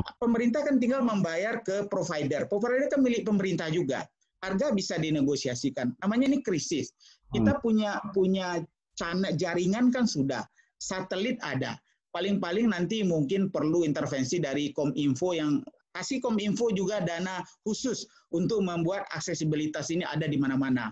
Nah, pemerintah kan tinggal membayar ke provider. Provider kan milik pemerintah juga. Harga bisa dinegosiasikan. Namanya ini krisis. Kita hmm. punya punya cana jaringan kan sudah, satelit ada. Paling-paling nanti mungkin perlu intervensi dari Kominfo yang kasih Kominfo juga dana khusus untuk membuat aksesibilitas ini ada di mana-mana.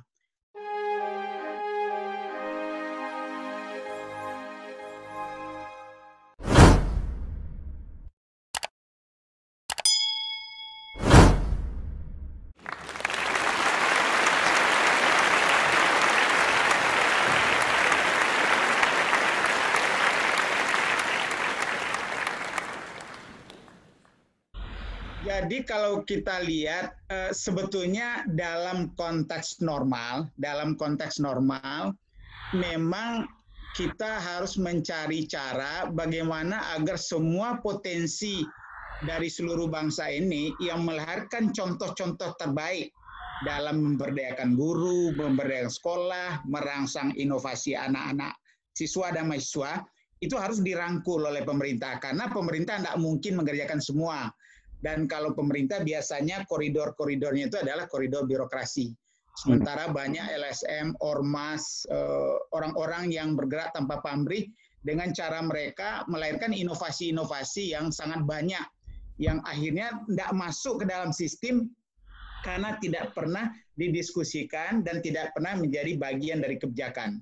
Jadi kalau kita lihat eh, sebetulnya dalam konteks normal, dalam konteks normal memang kita harus mencari cara bagaimana agar semua potensi dari seluruh bangsa ini yang melahirkan contoh-contoh terbaik dalam memberdayakan guru, memberdayakan sekolah, merangsang inovasi anak-anak siswa dan mahasiswa itu harus dirangkul oleh pemerintah. Karena pemerintah tidak mungkin mengerjakan semua dan kalau pemerintah biasanya koridor-koridornya itu adalah koridor birokrasi. Sementara banyak LSM, ormas, eh, orang-orang yang bergerak tanpa pamrih dengan cara mereka melahirkan inovasi-inovasi yang sangat banyak yang akhirnya tidak masuk ke dalam sistem karena tidak pernah didiskusikan dan tidak pernah menjadi bagian dari kebijakan.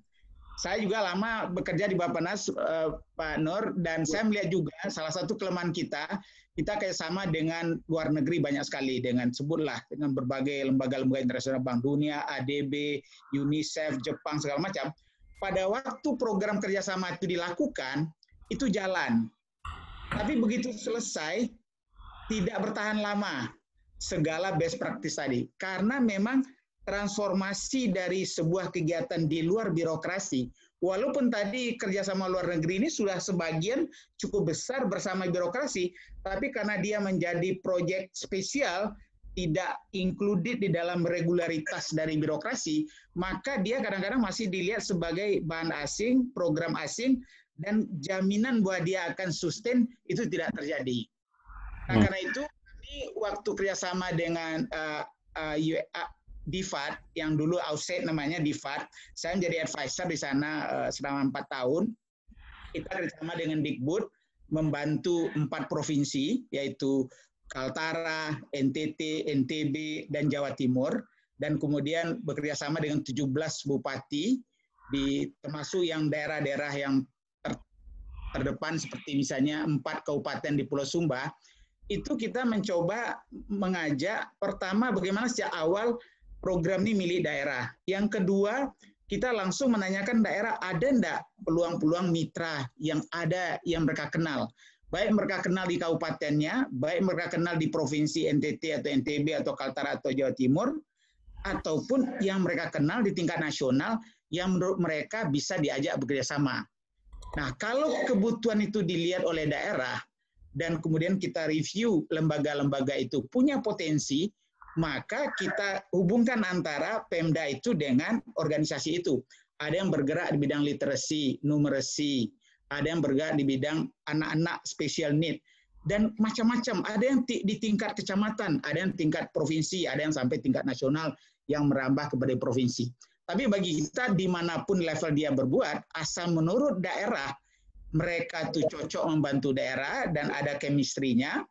Saya juga lama bekerja di Bapenas, eh, Pak Nur, dan saya melihat juga salah satu kelemahan kita kita kayak sama dengan luar negeri banyak sekali dengan sebutlah dengan berbagai lembaga-lembaga internasional Bank Dunia, ADB, UNICEF, Jepang segala macam. Pada waktu program kerjasama itu dilakukan, itu jalan. Tapi begitu selesai, tidak bertahan lama segala best practice tadi. Karena memang transformasi dari sebuah kegiatan di luar birokrasi walaupun tadi kerjasama luar negeri ini sudah sebagian cukup besar bersama birokrasi, tapi karena dia menjadi proyek spesial, tidak included di dalam regularitas dari birokrasi, maka dia kadang-kadang masih dilihat sebagai bahan asing, program asing, dan jaminan bahwa dia akan sustain itu tidak terjadi. Nah, hmm. karena itu, ini waktu kerjasama dengan uh, uh, DIFAT yang dulu Auset namanya DIFAT. Saya menjadi advisor di sana uh, selama empat tahun. Kita bersama dengan Dikbud membantu empat provinsi yaitu Kaltara, NTT, NTB, dan Jawa Timur dan kemudian bekerja sama dengan 17 bupati di termasuk yang daerah-daerah yang ter, terdepan seperti misalnya empat kabupaten di Pulau Sumba itu kita mencoba mengajak pertama bagaimana sejak awal program ini milik daerah. Yang kedua, kita langsung menanyakan daerah ada enggak peluang-peluang mitra yang ada yang mereka kenal. Baik mereka kenal di kabupatennya, baik mereka kenal di provinsi NTT atau NTB atau Kaltara atau Jawa Timur, ataupun yang mereka kenal di tingkat nasional yang menurut mereka bisa diajak bekerja sama. Nah, kalau kebutuhan itu dilihat oleh daerah dan kemudian kita review lembaga-lembaga itu punya potensi, maka kita hubungkan antara Pemda itu dengan organisasi itu. Ada yang bergerak di bidang literasi, numerasi, ada yang bergerak di bidang anak-anak special need, dan macam-macam. Ada yang di tingkat kecamatan, ada yang tingkat provinsi, ada yang sampai tingkat nasional yang merambah kepada provinsi. Tapi bagi kita di mana pun level dia berbuat, asal menurut daerah mereka itu cocok membantu daerah dan ada chemistry-nya,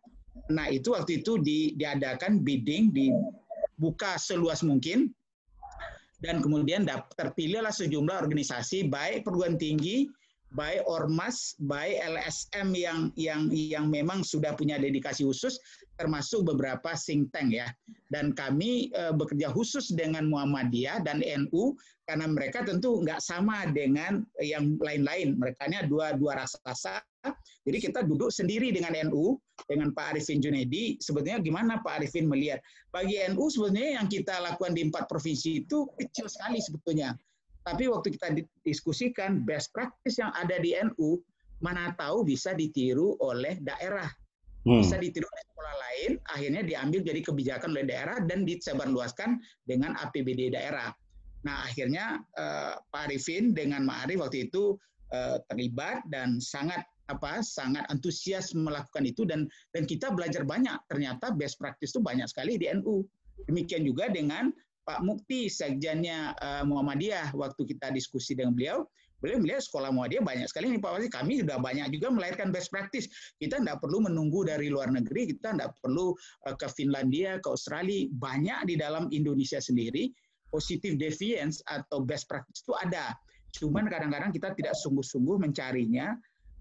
Nah, itu waktu itu di, diadakan bidding, dibuka seluas mungkin, dan kemudian terpilihlah sejumlah organisasi, baik perguruan tinggi, baik ormas, baik LSM yang yang yang memang sudah punya dedikasi khusus, termasuk beberapa think tank ya. Dan kami e, bekerja khusus dengan Muhammadiyah dan NU karena mereka tentu nggak sama dengan yang lain-lain. Mereka dua dua rasa-rasa. Jadi kita duduk sendiri dengan NU, dengan Pak Arifin Junedi. Sebetulnya gimana Pak Arifin melihat? Bagi NU sebetulnya yang kita lakukan di empat provinsi itu kecil sekali sebetulnya tapi waktu kita diskusikan best practice yang ada di NU, mana tahu bisa ditiru oleh daerah. Hmm. Bisa ditiru oleh sekolah lain, akhirnya diambil jadi kebijakan oleh daerah dan disebarluaskan dengan APBD daerah. Nah, akhirnya eh, Pak Arifin dengan Mak Arif waktu itu eh, terlibat dan sangat apa sangat antusias melakukan itu dan dan kita belajar banyak. Ternyata best practice itu banyak sekali di NU. Demikian juga dengan Pak Mukti, sekjennya uh, Muhammadiyah waktu kita diskusi dengan beliau, beliau melihat sekolah Muhammadiyah banyak sekali nih Pak Wali. Kami sudah banyak juga melahirkan best practice. Kita tidak perlu menunggu dari luar negeri, kita tidak perlu uh, ke Finlandia, ke Australia. Banyak di dalam Indonesia sendiri positive deviance atau best practice itu ada. Cuman kadang-kadang kita tidak sungguh-sungguh mencarinya,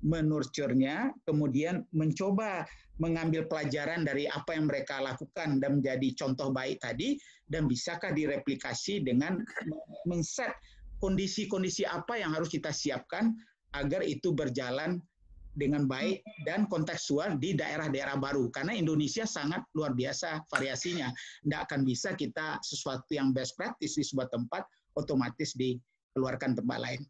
menurturnya, kemudian mencoba mengambil pelajaran dari apa yang mereka lakukan dan menjadi contoh baik tadi, dan bisakah direplikasi dengan men-set kondisi-kondisi apa yang harus kita siapkan agar itu berjalan dengan baik dan kontekstual di daerah-daerah baru. Karena Indonesia sangat luar biasa variasinya. Tidak akan bisa kita sesuatu yang best practice di sebuah tempat otomatis dikeluarkan tempat lain.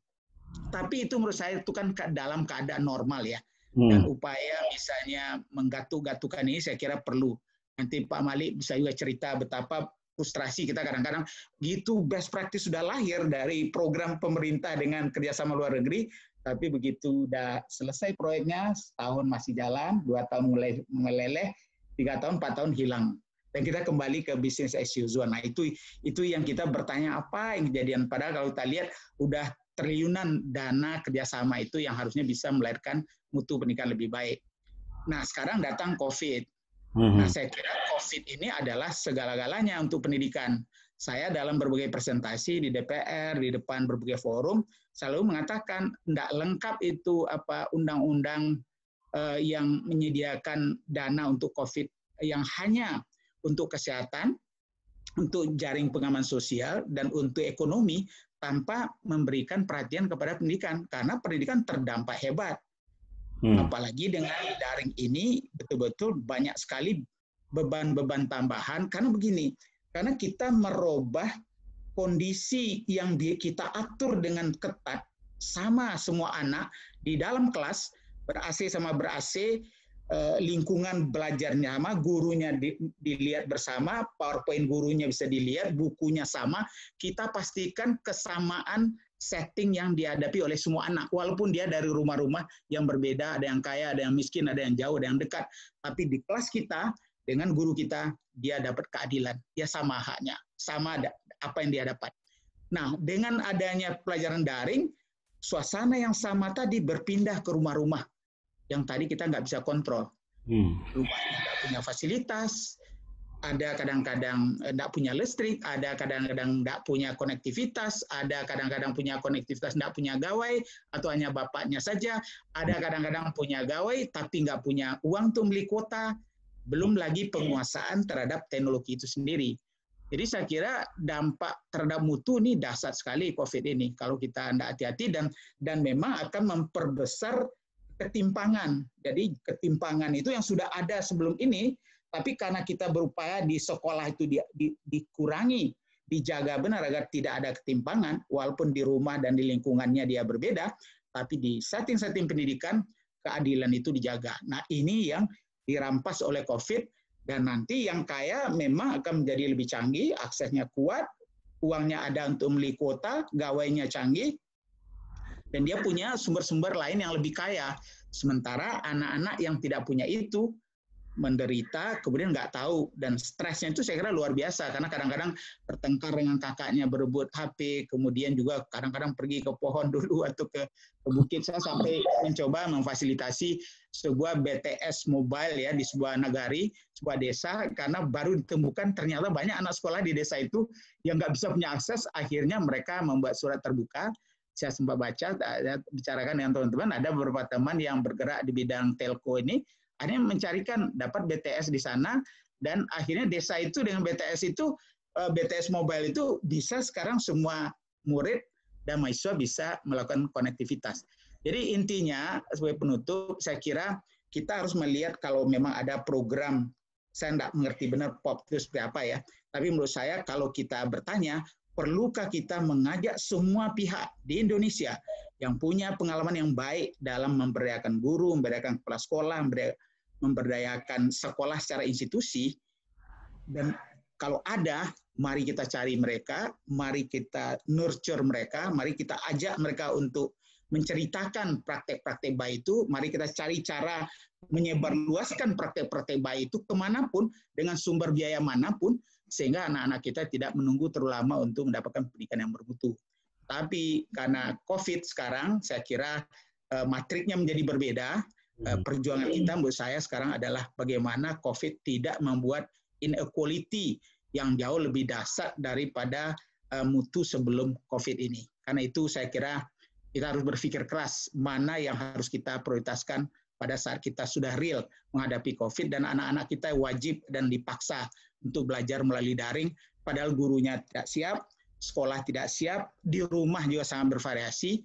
Tapi itu menurut saya itu kan dalam keadaan normal ya. Hmm. Dan upaya misalnya menggatu-gatukan ini saya kira perlu. Nanti Pak Malik bisa juga cerita betapa frustrasi kita kadang-kadang gitu best practice sudah lahir dari program pemerintah dengan kerjasama luar negeri tapi begitu udah selesai proyeknya setahun masih jalan dua tahun mulai meleleh tiga tahun empat tahun hilang dan kita kembali ke bisnis as usual nah itu itu yang kita bertanya apa yang kejadian padahal kalau kita lihat udah triliunan dana kerjasama itu yang harusnya bisa melahirkan mutu pendidikan lebih baik. Nah sekarang datang covid. Mhm. nah saya kira covid ini adalah segala-galanya untuk pendidikan. Saya dalam berbagai presentasi di DPR, di depan berbagai forum, selalu mengatakan tidak lengkap itu apa undang-undang uh, yang menyediakan dana untuk COVID yang hanya untuk kesehatan, untuk jaring pengaman sosial, dan untuk ekonomi tanpa memberikan perhatian kepada pendidikan. Karena pendidikan terdampak hebat. Hmm. Apalagi dengan daring ini betul-betul banyak sekali beban-beban tambahan. Karena begini, karena kita merubah kondisi yang kita atur dengan ketat sama semua anak di dalam kelas ber-AC sama ber-AC eh, lingkungan belajarnya sama, gurunya dilihat bersama, PowerPoint gurunya bisa dilihat, bukunya sama, kita pastikan kesamaan setting yang dihadapi oleh semua anak. Walaupun dia dari rumah-rumah yang berbeda, ada yang kaya, ada yang miskin, ada yang jauh, ada yang dekat. Tapi di kelas kita, dengan guru kita dia dapat keadilan, dia sama haknya, sama ada apa yang dia dapat. Nah, dengan adanya pelajaran daring, suasana yang sama tadi berpindah ke rumah-rumah yang tadi kita nggak bisa kontrol. Hmm. Rumahnya nggak punya fasilitas, ada kadang-kadang eh, punya listrik, ada kadang-kadang tidak punya konektivitas, ada kadang-kadang punya konektivitas tidak punya gawai atau hanya bapaknya saja, ada kadang-kadang punya gawai tapi nggak punya uang untuk beli kuota, belum lagi penguasaan terhadap teknologi itu sendiri. Jadi saya kira dampak terhadap mutu ini dahsyat sekali COVID ini kalau kita tidak hati-hati dan dan memang akan memperbesar ketimpangan. Jadi ketimpangan itu yang sudah ada sebelum ini, tapi karena kita berupaya di sekolah itu di, di, dikurangi, dijaga benar agar tidak ada ketimpangan, walaupun di rumah dan di lingkungannya dia berbeda, tapi di setting-setting pendidikan keadilan itu dijaga. Nah ini yang dirampas oleh COVID dan nanti yang kaya memang akan menjadi lebih canggih, aksesnya kuat, uangnya ada untuk beli kuota, gawainya canggih, dan dia punya sumber-sumber lain yang lebih kaya. Sementara anak-anak yang tidak punya itu menderita, kemudian nggak tahu dan stresnya itu saya kira luar biasa karena kadang-kadang bertengkar dengan kakaknya berebut HP, kemudian juga kadang-kadang pergi ke pohon dulu atau ke, ke bukit. Saya sampai mencoba memfasilitasi sebuah BTS mobile ya di sebuah nagari, sebuah desa karena baru ditemukan ternyata banyak anak sekolah di desa itu yang nggak bisa punya akses, akhirnya mereka membuat surat terbuka. Saya sempat baca, bicarakan dengan teman-teman, ada beberapa teman yang bergerak di bidang telco ini, akhirnya mencarikan dapat BTS di sana dan akhirnya desa itu dengan BTS itu eh, BTS mobile itu bisa sekarang semua murid dan mahasiswa bisa melakukan konektivitas. Jadi intinya sebagai penutup saya kira kita harus melihat kalau memang ada program saya tidak mengerti benar pop itu seperti apa ya. Tapi menurut saya kalau kita bertanya perlukah kita mengajak semua pihak di Indonesia yang punya pengalaman yang baik dalam memberdayakan guru, memberdayakan kepala sekolah, memberdayakan sekolah secara institusi? Dan kalau ada mari kita cari mereka, mari kita nurture mereka, mari kita ajak mereka untuk menceritakan praktek-praktek baik itu, mari kita cari cara menyebarluaskan praktek-praktek baik itu ke mana pun dengan sumber biaya mana pun sehingga anak-anak kita tidak menunggu terlalu lama untuk mendapatkan pendidikan yang bermutu. Tapi karena COVID sekarang, saya kira uh, matriknya menjadi berbeda. Uh, perjuangan kita menurut saya sekarang adalah bagaimana COVID tidak membuat inequality yang jauh lebih dasar daripada uh, mutu sebelum COVID ini. Karena itu saya kira kita harus berpikir keras mana yang harus kita prioritaskan pada saat kita sudah real menghadapi COVID dan anak-anak kita wajib dan dipaksa untuk belajar melalui daring, padahal gurunya tidak siap, sekolah tidak siap, di rumah juga sangat bervariasi,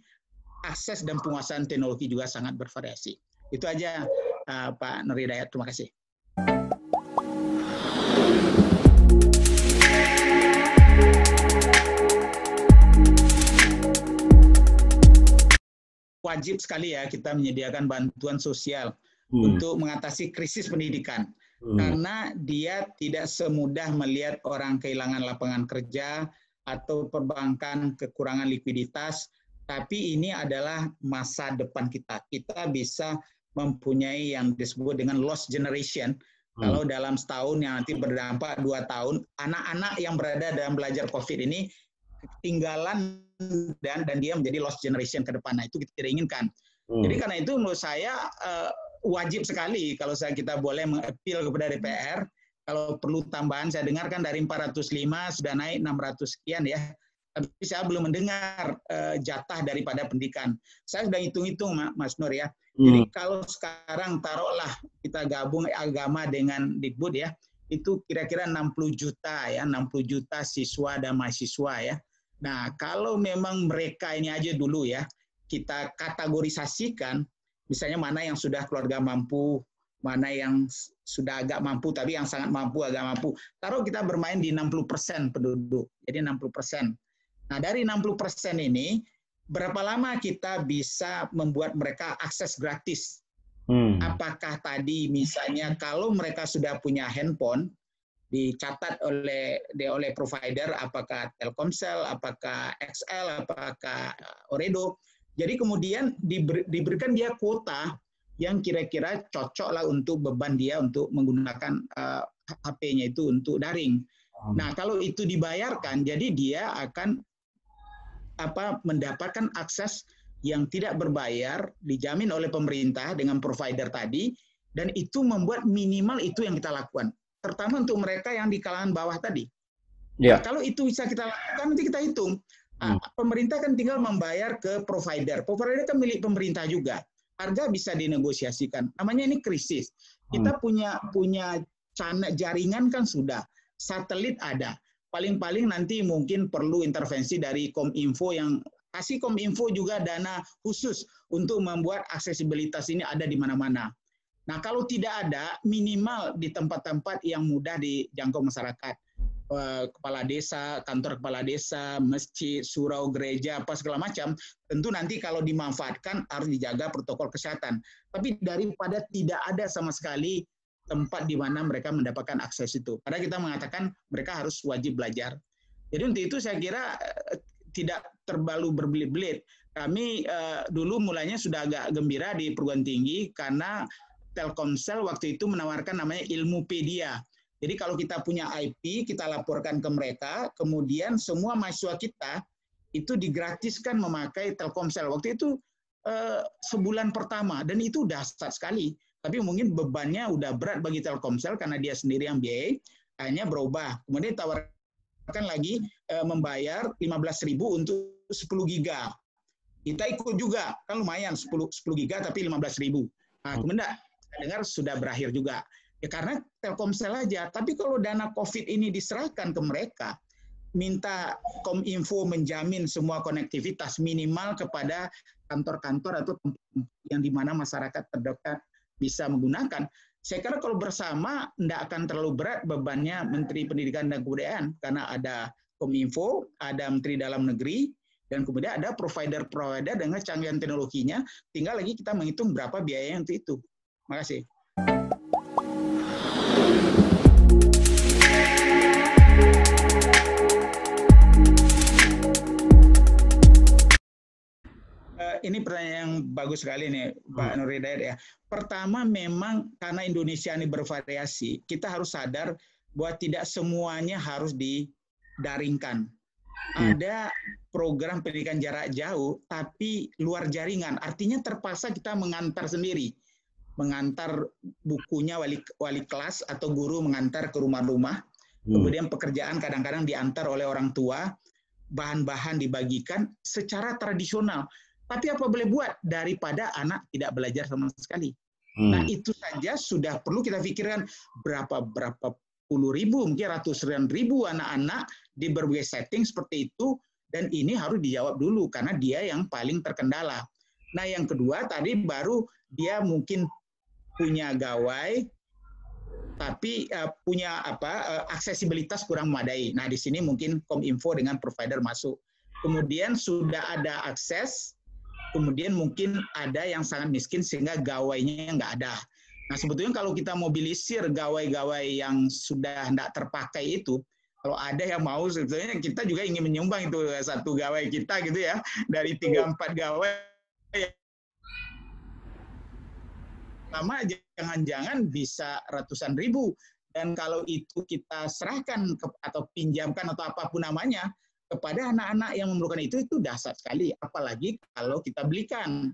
akses dan penguasaan teknologi juga sangat bervariasi. Itu aja uh, Pak Nur Hidayat, terima kasih. Wajib sekali ya kita menyediakan bantuan sosial hmm. untuk mengatasi krisis pendidikan. Hmm. Karena dia tidak semudah melihat orang kehilangan lapangan kerja atau perbankan kekurangan likuiditas, tapi ini adalah masa depan kita. Kita bisa mempunyai yang disebut dengan lost generation. Hmm. Kalau dalam setahun yang nanti berdampak dua tahun, anak-anak yang berada dalam belajar COVID ini ketinggalan dan dan dia menjadi lost generation ke depan. Nah, itu kita tidak inginkan. Hmm. Jadi karena itu menurut saya uh, wajib sekali kalau saya kita boleh mengapil kepada DPR kalau perlu tambahan saya dengarkan dari 405 sudah naik 600 sekian ya. Tapi saya belum mendengar uh, jatah daripada pendidikan. Saya sudah hitung-hitung Mas Nur ya. Hmm. Jadi kalau sekarang taruhlah kita gabung agama dengan Dikbud ya, itu kira-kira 60 juta ya, 60 juta siswa dan mahasiswa ya. Nah, kalau memang mereka ini aja dulu ya, kita kategorisasikan, misalnya mana yang sudah keluarga mampu, mana yang sudah agak mampu, tapi yang sangat mampu, agak mampu. Taruh kita bermain di 60% penduduk, jadi 60%. Nah, dari 60% ini, berapa lama kita bisa membuat mereka akses gratis? Hmm. Apakah tadi misalnya kalau mereka sudah punya handphone, dicatat oleh oleh provider apakah Telkomsel, apakah XL, apakah Oredo. Jadi kemudian diber, diberikan dia kuota yang kira-kira cocok lah untuk beban dia untuk menggunakan uh, eh, HP-nya itu untuk daring. Hmm. Nah, kalau itu dibayarkan, jadi dia akan apa mendapatkan akses yang tidak berbayar dijamin oleh pemerintah dengan provider tadi dan itu membuat minimal itu yang kita lakukan terutama untuk mereka yang di kalangan bawah tadi. Ya. Nah, kalau itu bisa kita lakukan, nanti kita hitung. Hmm. Pemerintah kan tinggal membayar ke provider. Provider kan milik pemerintah juga. Harga bisa dinegosiasikan. Namanya ini krisis. Kita hmm. punya punya cana jaringan kan sudah. Satelit ada. Paling-paling nanti mungkin perlu intervensi dari Kominfo yang kasih Kominfo juga dana khusus untuk membuat aksesibilitas ini ada di mana-mana. Nah, kalau tidak ada, minimal di tempat-tempat yang mudah dijangkau masyarakat. Eh, kepala desa, kantor kepala desa, masjid, surau, gereja, apa segala macam, tentu nanti kalau dimanfaatkan harus dijaga protokol kesehatan. Tapi daripada tidak ada sama sekali tempat di mana mereka mendapatkan akses itu. Karena kita mengatakan mereka harus wajib belajar. Jadi untuk itu saya kira eh, tidak terlalu berbelit-belit. Kami uh, dulu mulanya sudah agak gembira di perguruan tinggi karena Telkomsel waktu itu menawarkan namanya Ilmupedia. Jadi kalau kita punya IP, kita laporkan ke mereka, kemudian semua mahasiswa kita itu digratiskan memakai Telkomsel. Waktu itu eh, sebulan pertama, dan itu dasar sekali. Tapi mungkin bebannya udah berat bagi Telkomsel karena dia sendiri yang biaya, hanya berubah. Kemudian tawarkan lagi eh, membayar 15.000 untuk 10 giga. Kita ikut juga, kan lumayan 10, 10 giga tapi 15.000. Nah, kemudian dengar sudah berakhir juga. Ya karena Telkomsel aja. Tapi kalau dana COVID ini diserahkan ke mereka, minta Kominfo menjamin semua konektivitas minimal kepada kantor-kantor atau yang di mana masyarakat terdekat bisa menggunakan. Saya kira kalau bersama tidak akan terlalu berat bebannya Menteri Pendidikan dan Kebudayaan karena ada Kominfo, ada Menteri Dalam Negeri, dan kemudian ada provider-provider dengan canggihan teknologinya. Tinggal lagi kita menghitung berapa biaya untuk itu. Terima kasih. Uh, ini pertanyaan bagus sekali nih Pak hmm. Nur Hidayat ya. Pertama memang karena Indonesia ini bervariasi, kita harus sadar bahwa tidak semuanya harus didaringkan. Hmm. Ada program pendidikan jarak jauh tapi luar jaringan, artinya terpaksa kita mengantar sendiri. Mengantar bukunya wali wali kelas atau guru mengantar ke rumah-rumah. Hmm. Kemudian pekerjaan kadang-kadang diantar oleh orang tua, bahan-bahan dibagikan secara tradisional tapi apa boleh buat daripada anak tidak belajar sama sekali. Hmm. Nah itu saja sudah perlu kita pikirkan berapa berapa puluh ribu mungkin ratusan ribu anak-anak di berbagai setting seperti itu dan ini harus dijawab dulu karena dia yang paling terkendala. Nah yang kedua tadi baru dia mungkin punya gawai tapi uh, punya apa uh, aksesibilitas kurang memadai. Nah di sini mungkin Kominfo dengan provider masuk. Kemudian sudah ada akses kemudian mungkin ada yang sangat miskin sehingga gawainya nggak ada. Nah sebetulnya kalau kita mobilisir gawai-gawai yang sudah tidak terpakai itu, kalau ada yang mau sebetulnya kita juga ingin menyumbang itu satu gawai kita gitu ya dari tiga empat gawai. Lama jangan-jangan bisa ratusan ribu. Dan kalau itu kita serahkan ke, atau pinjamkan atau apa pun namanya kepada anak-anak yang memerlukan itu itu dahsyat sekali. Apalagi kalau kita belikan.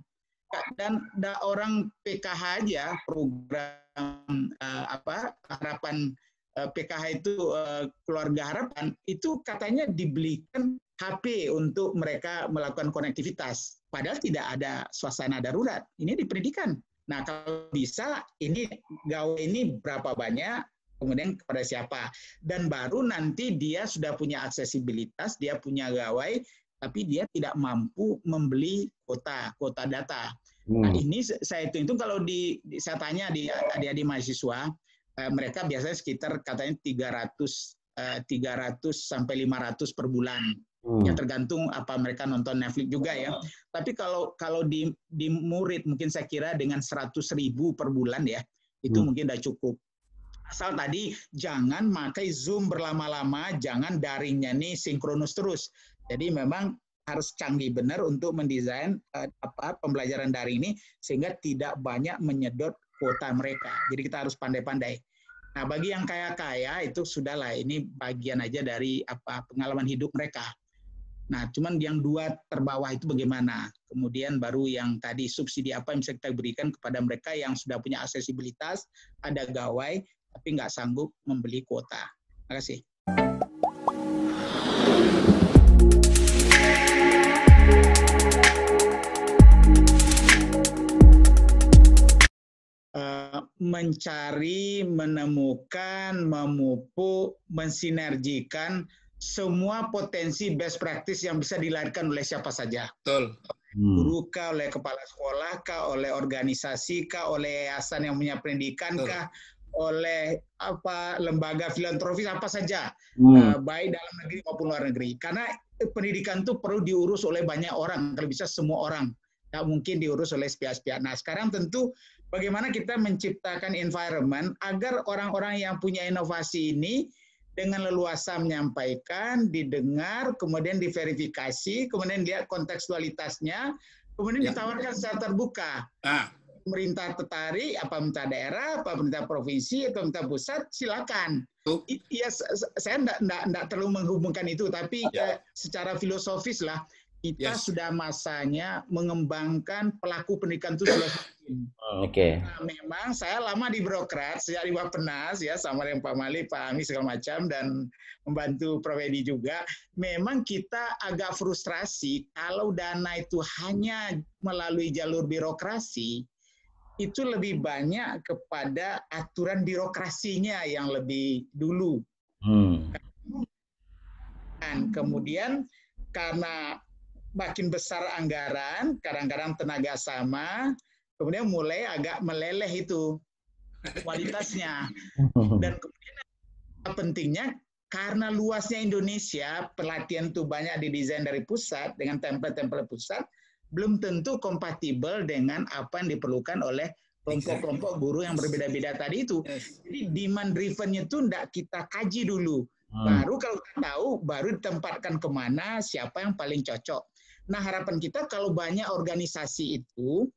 Dan da orang PKH aja program uh, apa harapan uh, eh, PKH itu uh, keluarga harapan itu katanya dibelikan HP untuk mereka melakukan konektivitas. Padahal tidak ada suasana darurat. Ini di pendidikan nah kalau bisa ini gawe ini berapa banyak kemudian kepada siapa. Dan baru nanti dia sudah punya aksesibilitas, dia punya gawai, tapi dia tidak mampu membeli kuota, kuota data. Hmm. Nah ini saya hitung itu kalau di, saya tanya di adik-adik mahasiswa, eh, mereka biasanya sekitar katanya 300 eh, 300 sampai 500 per bulan. Hmm. Ya tergantung apa mereka nonton Netflix juga ya. Tapi kalau kalau di di murid mungkin saya kira dengan 100 ribu per bulan ya, itu hmm. mungkin udah cukup. Asal tadi jangan pakai Zoom berlama-lama, jangan daringnya nih sinkronus terus. Jadi memang harus canggih benar untuk mendesain uh, apa pembelajaran daring ini sehingga tidak banyak menyedot kuota mereka. Jadi kita harus pandai-pandai. Nah, bagi yang kaya-kaya itu sudahlah ini bagian aja dari apa pengalaman hidup mereka. Nah, cuman yang dua terbawah itu bagaimana? Kemudian baru yang tadi subsidi apa yang bisa kita berikan kepada mereka yang sudah punya aksesibilitas, ada gawai, tapi nggak sanggup membeli kuota. Terima kasih. Mencari, menemukan, memupuk, mensinergikan semua potensi best practice yang bisa dilahirkan oleh siapa saja. Betul. Hmm. Guru kah, oleh kepala sekolah kah, oleh organisasi kah, oleh yayasan yang punya pendidikan kah, oleh apa lembaga filantropis apa saja hmm. uh, baik dalam negeri maupun luar negeri karena pendidikan itu perlu diurus oleh banyak orang kalau bisa semua orang tak mungkin diurus oleh pihak-pihak nah sekarang tentu bagaimana kita menciptakan environment agar orang-orang yang punya inovasi ini dengan leluasa menyampaikan, didengar, kemudian diverifikasi, kemudian lihat kontekstualitasnya, kemudian ya. ditawarkan secara terbuka. Ah pemerintah tertarik, apa pemerintah daerah, apa pemerintah provinsi, atau pemerintah pusat, silakan. Iya, saya tidak terlalu menghubungkan itu, tapi ya. secara filosofis lah, kita yes. sudah masanya mengembangkan pelaku pendidikan itu sudah Oke. Okay. Nah, memang saya lama di birokrat sejak di Penas ya sama dengan Pak Mali, Pak Ami segala macam dan membantu Prof Edi juga. Memang kita agak frustrasi kalau dana itu hanya melalui jalur birokrasi, itu lebih banyak kepada aturan birokrasinya yang lebih dulu. Hmm. Dan kemudian karena makin besar anggaran, kadang-kadang tenaga sama, kemudian mulai agak meleleh itu kualitasnya. Dan kemudian pentingnya karena luasnya Indonesia, pelatihan itu banyak didesain dari pusat dengan template-template pusat, belum tentu kompatibel dengan apa yang diperlukan oleh kelompok-kelompok guru yang berbeda-beda tadi itu. Jadi demand driven-nya itu tidak kita kaji dulu. Hmm. Baru kalau kita tahu, baru ditempatkan ke mana, siapa yang paling cocok. Nah harapan kita kalau banyak organisasi itu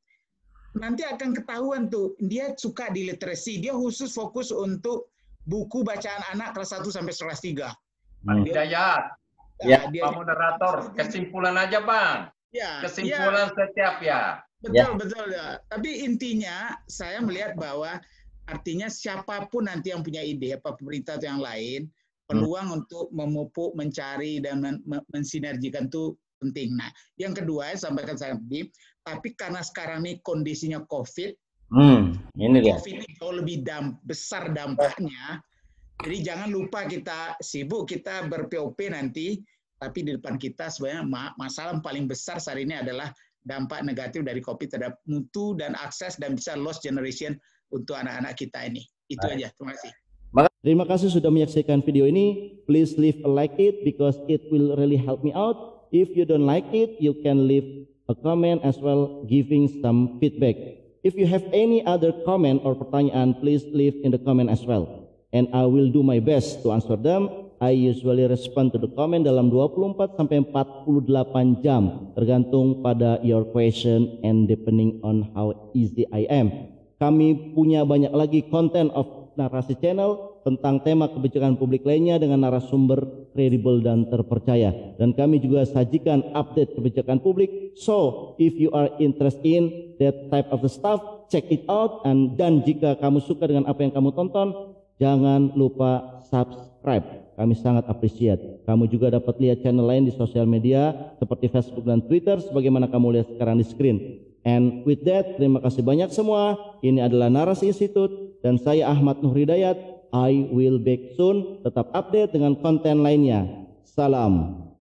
nanti akan ketahuan tuh dia suka di literasi, dia khusus fokus untuk buku bacaan anak kelas 1 sampai kelas 3. Pak Hidayat, ya, dia, Pak moderator, kesimpulan aja Bang. Ya, kesimpulan ya. setiap ya. Betul, ya. betul ya. Tapi intinya saya melihat bahwa artinya siapa pun nanti yang punya ide, apa pemerintah atau yang lain, peluang hmm. untuk memupuk, mencari dan men mensinergikan itu penting. Nah, yang kedua yang sampaikan saya tadi, tapi karena sekarang ini kondisinya COVID, hmm, ini dia. COVID ini jauh lebih dam besar dampaknya. Jadi jangan lupa kita sibuk, kita ber-POP nanti, tapi di depan kita sebenarnya masalah yang paling besar saat ini adalah dampak negatif dari COVID terhadap mutu dan akses dan bisa lost generation untuk anak-anak kita ini. Itu Baik. aja. Terima kasih. Terima kasih sudah menyaksikan video ini. Please leave a like it because it will really help me out. If you don't like it, you can leave a comment as well giving some feedback. If you have any other comment or pertanyaan, please leave in the comment as well. And I will do my best to answer them. I usually respond to the comment dalam 24 sampai 48 jam tergantung pada your question and depending on how easy I am. Kami punya banyak lagi konten of narasi channel tentang tema kebijakan publik lainnya dengan narasumber kredibel dan terpercaya. Dan kami juga sajikan update kebijakan publik. So, if you are interested in that type of the stuff, check it out. And, dan jika kamu suka dengan apa yang kamu tonton, jangan lupa subscribe. Kami sangat appreciate. Kamu juga dapat lihat channel lain di sosial media seperti Facebook dan Twitter sebagaimana kamu lihat sekarang di screen. And with that, terima kasih banyak semua. Ini adalah Narasi Institute dan saya Ahmad Nuhridayat. I will back soon. Tetap update dengan konten lainnya. Salam.